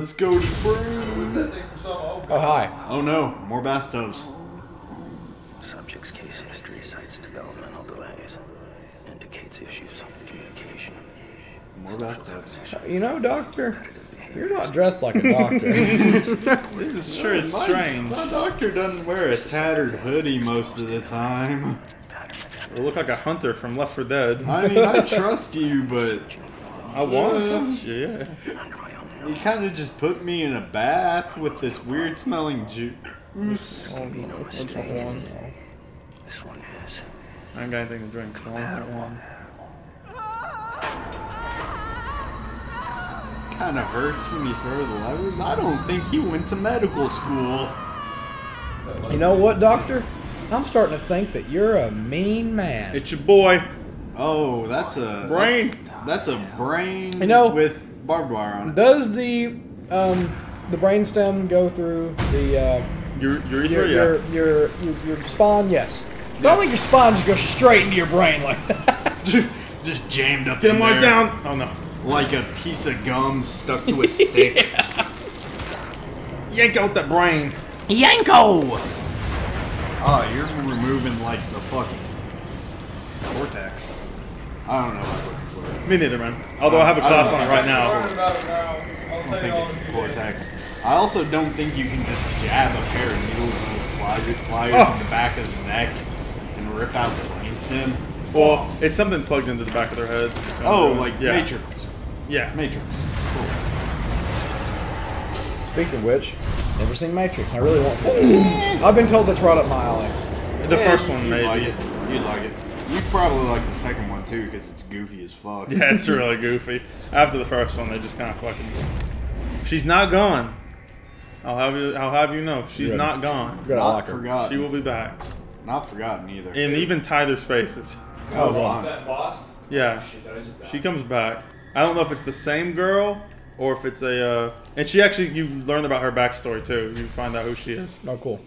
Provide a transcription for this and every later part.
let's go to the What's that thing from some? Oh, Oh, hi. Oh no, more bathtubs. Subject's case history cites developmental delays. Indicates issues with communication. More bathtubs. You know, doctor, you're not dressed like a doctor. This is sure is My- strange. My doctor doesn't wear a tattered hoodie most of the time. You look like a hunter from Left 4 Dead. I mean, I trust you, but I want to uh, you, yeah. Under my own you kind of just put me in a bath with this weird smelling juice. Oh no, which one? This one is. I ain't got anything to drink. so I want that one. Kind of hurts when you throw the levers. I don't think he went to medical school. you know what, doctor? I'm starting to think that you're a mean man. It's your boy, Oh, that's a Brain. That's a brain You know- with barbed wire on it. Does the um, the brainstem go through the uh, Your urethra, your, your, your your your spine? Yes. I don't think your spine just goes straight into your brain like that. Just jammed up. Get in him while he's there down. Oh no. Like a piece of gum stuck to a stick. Yank out that brain. Yanko! Oh, you're removing like the fucking cortex. I don't know what it's worth. Me neither, man. Although I have a uh, class on it right now. Learn about it now. I'll I tell don't think it's the the cortex. I also don't think you can just jab a pair of needles with pliers, pliers Oh. in the back of the neck and rip out the brainstem. Well, it's something plugged into the back of their head. Oh, like yeah. Matrix. Yeah. Matrix. Cool. Speaking of which, never seen Matrix. I really want to. I've been told that's right up my alley. The Yeah, first you- one, you'd maybe. like it. You'd like it. You probably like the second one too because it's goofy as fuck. Yeah, it's really goofy. After the first one, they just kind of fucking. She's not gone. I'll have you. I'll have you know, she's Good. not gone. Good, Not like her. forgotten. She will be back, Not forgotten either. and even tie their spaces. Oh, fine. That boss? Yeah, Shit, that I just she comes back. I don't know if it's the same girl or if it's a. Uh, and she actually, you learn about her backstory too. You find out who she is, Oh, cool.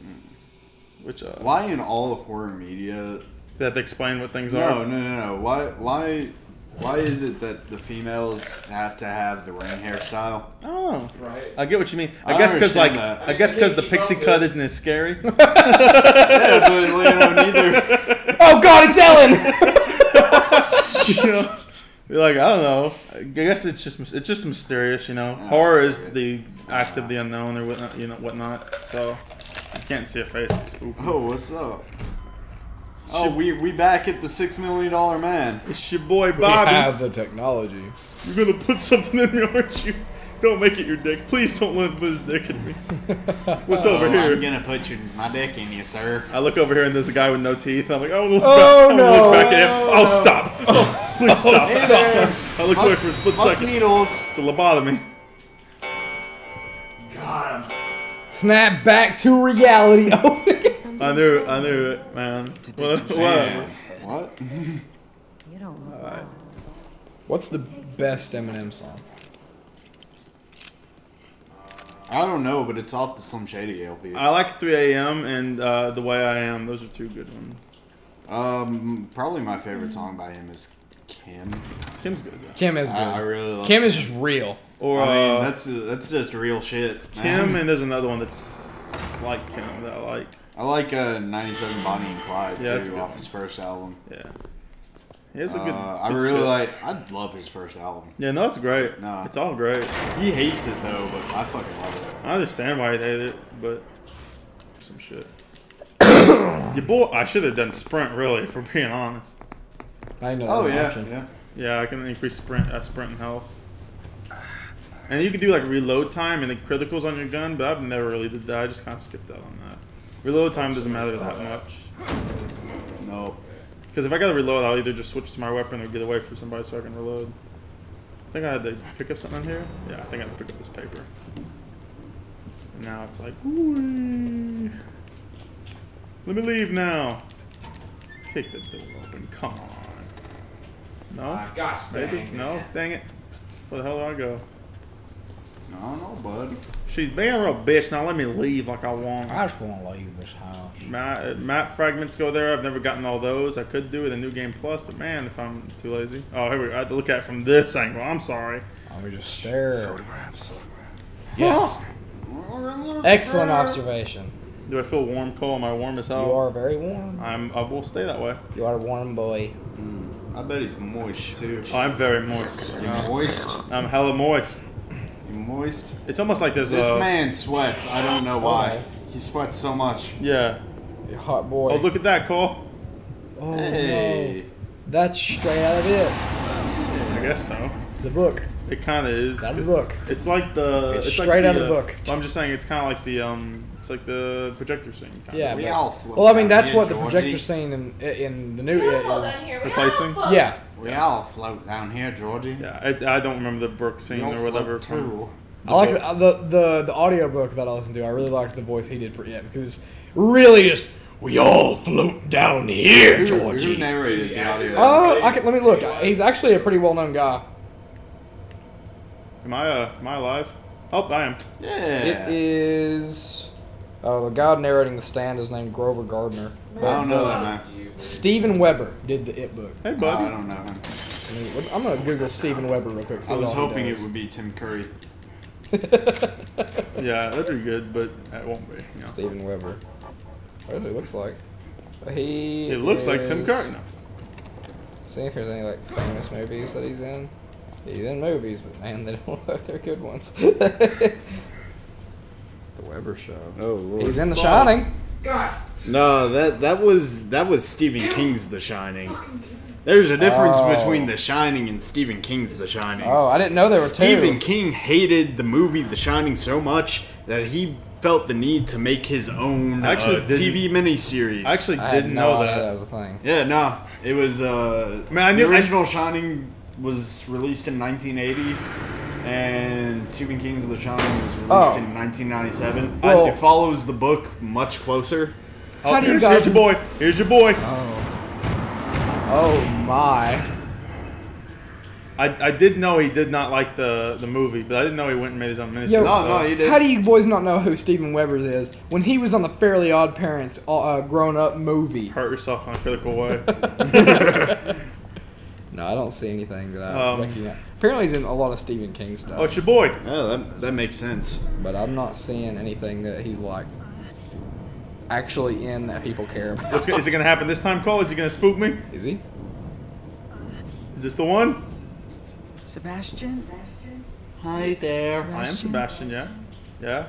which uh, Why in all horror media? That explain what things No, are. no, no, no. Why, why, why is it that the females have to have the ring hairstyle? Oh, Right. I get what you mean. I, I guess because like understand that. I guess because the Keep up pixie with cut it. isn't as scary. yeah, but you know, neither. Oh God, it's Ellen! you know, You're like I don't know. I guess it's just it's just mysterious, you know. Yeah, Horror is figured. the act of the unknown or whatnot, you know, whatnot. So you can't see a face. It's spooky. Oh, what's up? Oh, we we back at the six million dollar man. It's your boy Bobby. we Bobby. have the technology. You're gonna put something in me, aren't you? Don't make it your dick. Please don't let him put his dick in me. What's over Oh, here? I'm gonna put your, my dick in you, sir. I look over here and there's a guy with no teeth. I'm like, oh, look, Oh, back, I look back at him. Oh, stop. Oh, please stop. Hey there. I look away for a split second. needles. It's a lobotomy. Got him. Snap back to reality. Oh, I knew it. I knew it, man. What? What? What? You don't look well. What's the best Eminem song? I don't know, but it's off the Slim Shady LP. I like 3 a.m. and uh, The Way I Am. Those are two good ones. Um, probably my favorite song by him is Kim. Kim's good. Though. Kim is good. I, I really love Kim is just real. Or I mean, uh, that's that's just real shit. Kim, and there's another one that's like Kim that I like. I like uh, '97 Bonnie and Clyde Yeah, too, off one. his first album. Yeah. He has a Uh, good. I really shit. like. I love his first album. Yeah, no, it's great. No. It's all great. He hates it though, but I fucking love it. I understand why he hated it, but some shit. Your boy, I should have done sprint really, for being honest. I know Oh yeah, option. yeah. Yeah, I can increase sprint, uh, sprint and health. And you can do like reload time and the criticals on your gun, but I've never really did that. I just kind of skipped out on that. Reload time doesn't matter that much. No. Because if I gotta reload, I'll either just switch to my weapon or get away from somebody so I can reload. I think I had to pick up something in here. Yeah, I think I had to pick up this paper. And now it's like, "Whee." let me leave now. Kick the door open. Come on. No? Ah, gosh Maybe? dang, no? Dang it. Where the hell do I go? No, no, buddy. She's being a real bitch. Now let me leave like I want. I just want to leave this house. Map, map fragments go there. I've never gotten all those. I could do with a new game plus, but man, if I'm too lazy. Oh, here we go. I have to look at it from this angle. I'm sorry. Let me just stare. Photographs. Yes. Excellent observation. Do I feel warm, Cole? Am I warm as hell? You are very warm. I'm. I will stay that way. You are a warm boy. I bet he's moist too. I'm very moist. You Uh, moist? I'm hella moist. You moist? It's almost like there's This a. man sweats. I don't know why. Okay. He sweats so much. Yeah. You hot boy. Oh, look at that, Cole. Oh, Hey. no. That's straight out of it. I guess so. The book. It kind of is. Out of the book. It's like the. It's like straight out of the uh, book. I'm just saying, it's kind of like the um. It's like the projector scene. Kind Yeah. We all float well, I mean, down that's here, what the Georgie. projector scene in in the new it is. Replacing. Yeah. We all float down here, Georgie. Yeah. I, I don't remember the Brooke scene or whatever. float From, too. I like the, the the the audio book that I listened to. I really liked the voice he did for it because it's really just we all float down here, Georgie. who narrated the audio? Oh, I can, let me look. He's actually a pretty well known guy. Am I uh, am I alive? Oh, I am. yeah. It is. Oh, the guy narrating the stand is named Grover Gardner. I don't know that man. Steven Weber did the It book. Hey, buddy. I don't know him. I mean, I'm gonna Google Steven Weber real quick. see I was what he hoping it does. would be Tim Curry. Yeah, that'd be good, but it won't be. You know. Steven Weber. What does it looks like. He. It looks like Tim is- Curry. No. See if there's any like famous movies that he's in. He's in movies, but man, they don't look like they're good ones. the Weber Show. Oh, Lord. He's in The Shining. Gosh. No, that that was that was Stephen King's The Shining. There's a difference Oh. between The Shining and Stephen King's The Shining. Oh, I didn't know there were Stephen two. King hated the movie The Shining so much that he felt the need to make his own I actually uh, didn't- TV miniseries. I actually I had didn't no know idea that. that was a thing. yeah, no, it was. Uh, Man, I knew- the I- original Shining was released in 1980, and Stephen King's The Shining was released Oh. in 1997. Well- it follows the book much closer. Oh, How do you here's, guys- here's your boy. Here's your boy. Oh my! I, I did know he did not like the, the movie, but I didn't know he went and made his own miniseries. Yo, No, so- no, you did. How do you boys not know who Steven Weber's is? When he was on the Fairly Odd Parents uh, uh, grown up movie. hurt yourself in a critical way. No, I don't see anything that I Um, recognize. Apparently, he's in a lot of Stephen King stuff. oh, it's your boy. Oh, that that makes sense. but I'm not seeing anything that he's like actually in that people care about. What's, is it going to happen this time, Cole? Is he going to spook me? Is he? Is this the one? Sebastian? Hi there. I am Sebastian, yeah. Yeah.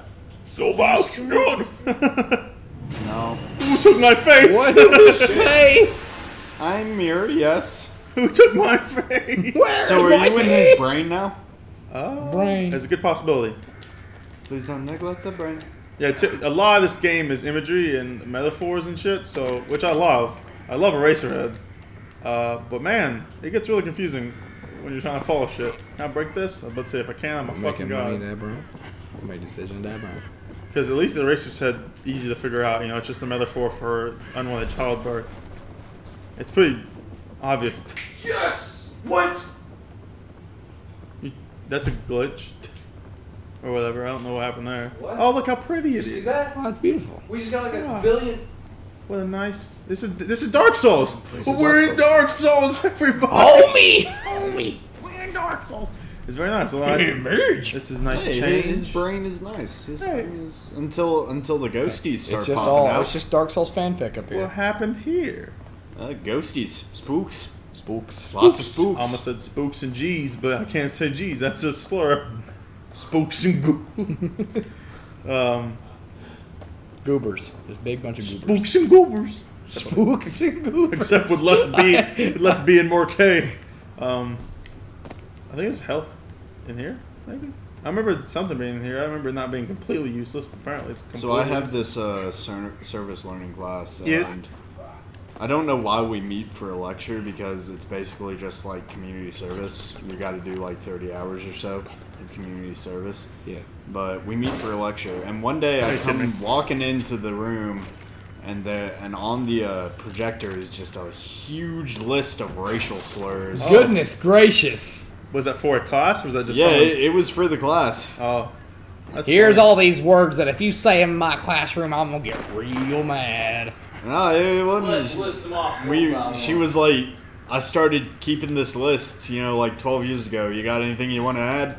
Sebastian! no. Who No, took my face? What is his face? I'm Mir. Yes. Who took my face? So are you in his brain now? Oh, Brain. There's a good possibility. Please don't neglect the brain. Yeah, t- a lot of this game is imagery and metaphors and shit, so which I love. I love Eraserhead. Uh, but man, it gets really confusing when you're trying to follow shit. Can I break this? I'm about to say if I can, I'm a fucking god. Making money, god. Dad, bro. Made decision, Dad, bro. Because at least the Eraserhead easy to figure out. You know, it's just a metaphor for unwanted childbirth. It's pretty obvious. Yes! What? You- That's a glitch. Or whatever. I don't know what happened there. What? Oh, look how pretty it You is. see that? Oh, it's beautiful. We just got like a Yeah. billion. What a nice. This is this is Dark Souls. This But is we're Dark in Dark Souls, everybody. Homie! Homie, we're in Dark Souls. It's very nice. A lot of- This is nice Hey, change. his brain is nice. His Hey. brain is until until the ghosties start It's just popping all. out. It's just Dark Souls fanfic up here. What happened here? Uh, ghosties, spooks, Spooks. lots of spooks. I almost said spooks and G's, but I can't say G's. That's a slur. Spooks and goo. um, Goobers. Just big bunch of goobers. spooks and goobers. Spooks and goobers. Except with less B, less B and more K. Um, I think it's health in here. Maybe. I remember something being in here. I remember not being completely useless. Apparently, it's completely So I have useless. this uh, ser- service learning class, and Yes. I don't know why we meet for a lecture because it's basically just like community service. We got to do like thirty hours or so of community service. Yeah. But we meet for a lecture, and one day I Are you kidding me? come walking into the room, and the and on the uh, projector is just a huge list of racial slurs. Goodness gracious. Was that for a class, or was that just Yeah, someone- it, it was for the class. Oh. That's Here's funny. all these words that if you say in my classroom, I'm gonna get real mad. No, it wasn't. Let's list them off. we she was like i started keeping this list you know like 12 years ago you got anything you want to add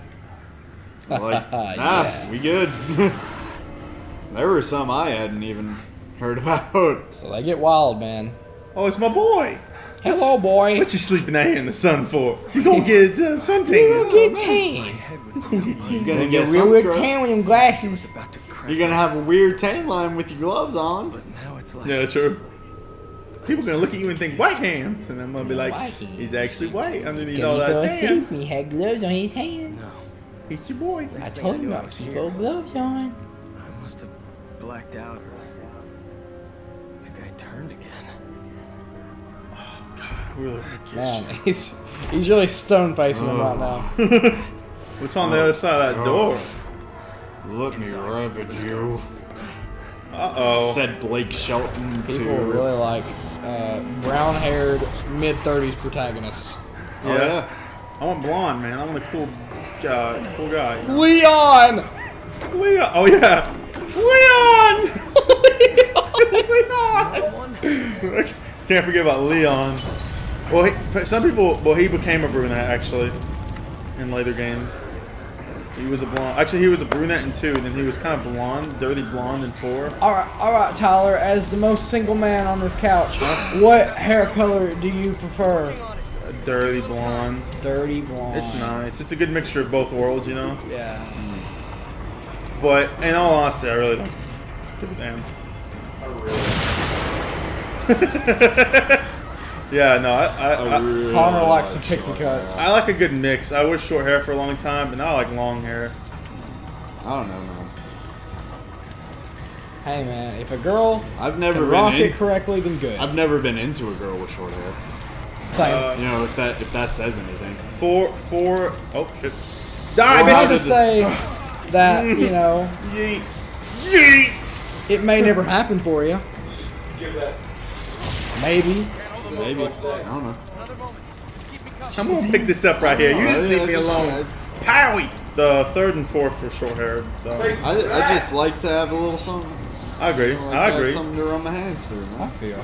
Like, Yeah. ah, we good. there were some I hadn't even heard about. So they get wild, man. Oh, it's my boy. Hello, boy. What you sleeping out here in the sun for? You gonna get uh, suntan? Get tan. He's gonna get Real weird sunscreen. tan with them glasses. About to crack. You're gonna have a weird tan line with your gloves on. But now it's like. Yeah, true. People gonna look at you and think white hands, and I'm gonna be like, he's actually white underneath all that he tan. He had gloves on his hands. No. He's your boy. I told I him knew I not to keep here. those gloves on. I must have blacked out or. Maybe I turned again. Oh God, Really? Man, he's he's really stone facing him right now. What's on the other side of that door? Let me ravage you, Uh oh. said Blake Shelton People to. really like uh, brown-haired mid thirties protagonists. Oh, yeah. I want blonde, man. I want a cool guy. Cool guy. Leon. Leon. Oh yeah. Leon. Leon. Can't forget about Leon. Well, he, some people. Well, he became a brunette actually in later games. He was a blonde. Actually, he was a brunette in two. and Then he was kind of blonde, dirty blonde in four. All right, all right, Tyler. As the most single man on this couch, what hair color do you prefer? A dirty blonde. Dirty blonde. It's nice. It's a good mixture of both worlds, you know. Yeah. But in all honesty, I really don't give a damn. Oh, yeah, no, I, I, I I, really Palmer likes some like pixie cuts. I like a good mix. I was short hair for a long time, but now I like long hair. I don't know, man. Hey man, if a girl I've never can rock been. it correctly, then good. I've never been into a girl with short hair. Same. Uh, You know, if that if that says anything. Four, four, oh shit. Die, well, I'll bitches! just say that you know Yeet. Yeet! it may never happen for you. Give that. Maybe. Maybe. I don't know. I'm gonna pick this up right here. You just leave me alone. Howie! The third and fourth were short haired, so. I, I just like to have a little something. I agree. I, like I agree. something to run my hands through, I feel.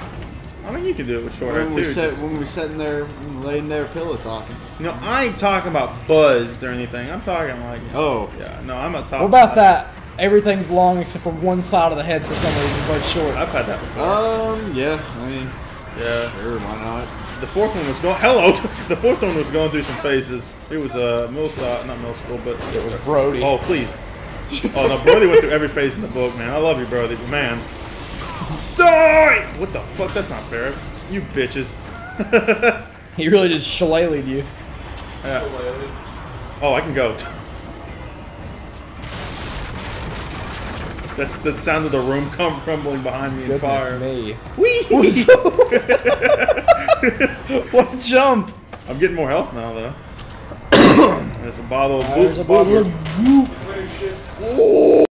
I mean, you can do it with short hair When too. we sit just- when we sitting there laying there pillow talking. No, I ain't talking about buzzed or anything. I'm talking like. Oh, Yeah, no, I'm not talking. What about that? Everything's long except for one side of the head for some reason, but short. I've had that before. um, yeah. I mean, Yeah. sure, why not? The fourth one was going. Hello. the fourth one was going through some phases. It was uh, middle school, not middle school, but It was Brody. Oh please. Oh no, Brody went through every phase in the book, man. I love you, Brody, but man. Die! What the fuck? That's not fair. You bitches. He really just shillelied you. Yeah. Oh, I can go. That's the sound of the room come crumbling behind me in Goodness fire. me. Whee! What jump! I'm getting more health now, though. There's a bottle of There's a Boop- bottle of goop.